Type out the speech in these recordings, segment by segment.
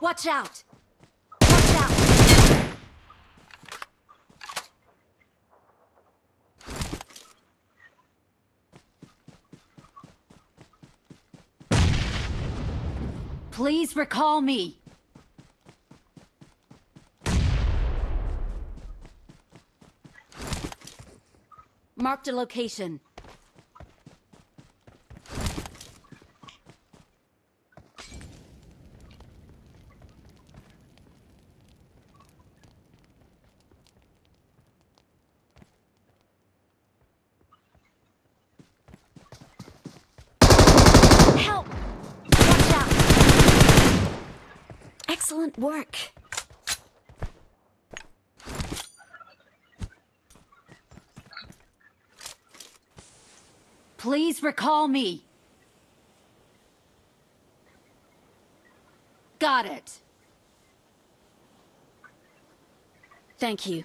Watch out! Watch out! Please recall me. Marked a location. Help! Watch out! Excellent work. Please recall me. Got it. Thank you.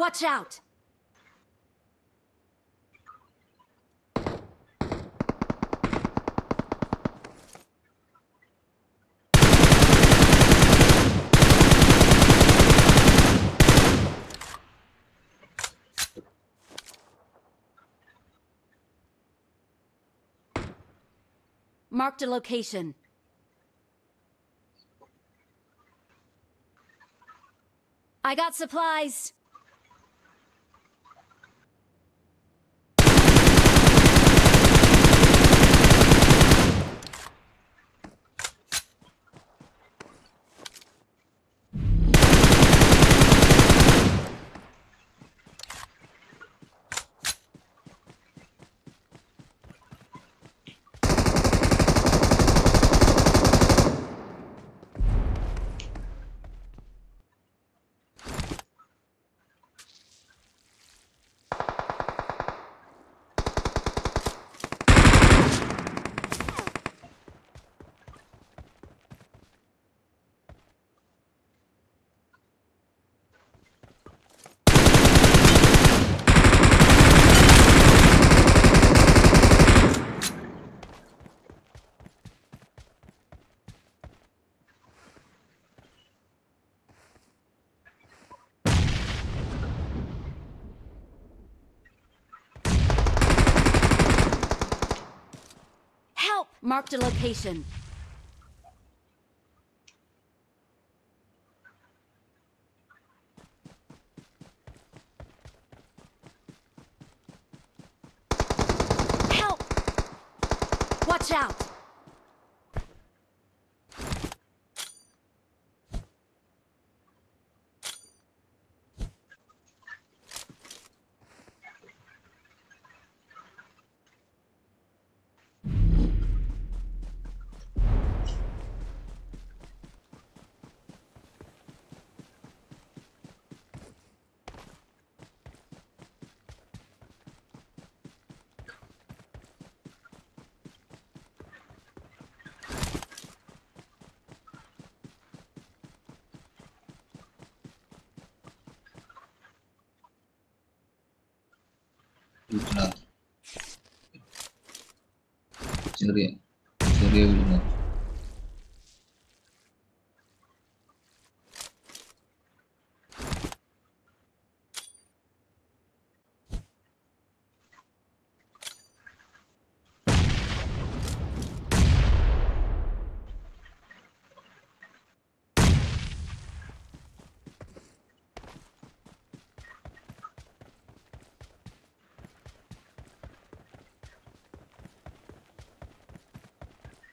Watch out! Marked a location. I got supplies. Help! Marked a location. Help! Watch out! ചെറിയ ചെറിയ വീടിന്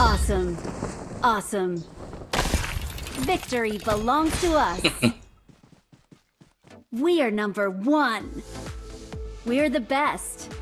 Awesome. Awesome. Victory belongs to us. we are number one. We're the best.